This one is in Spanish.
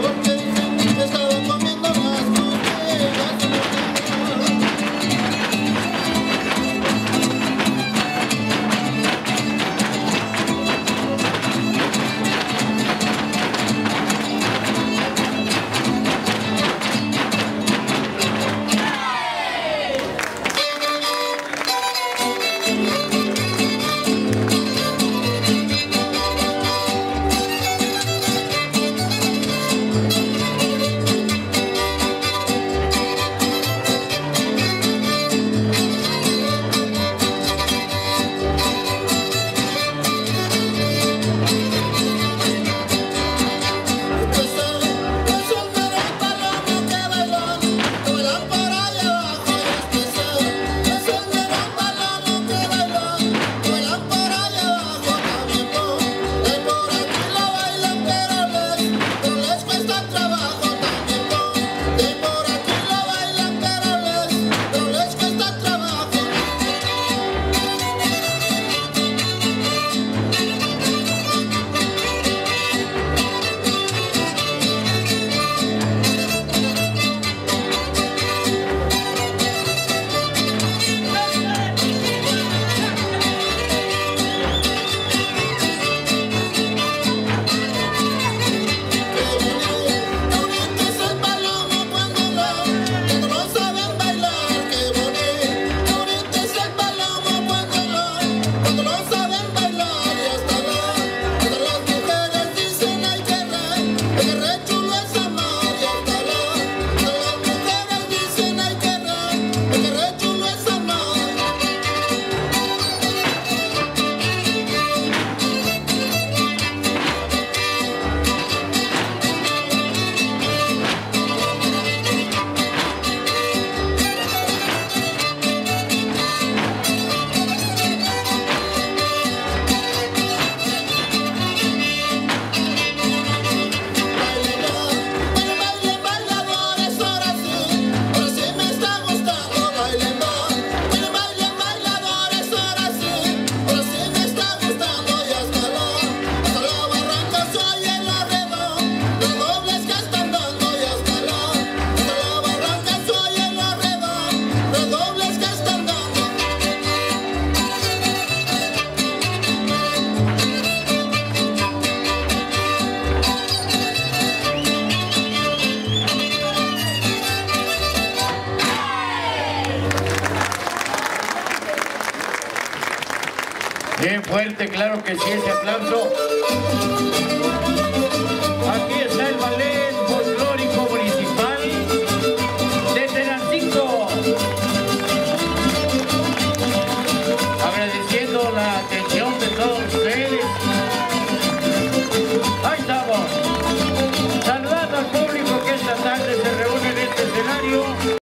looked Bien fuerte, claro que sí, ese aplauso. Aquí está el ballet.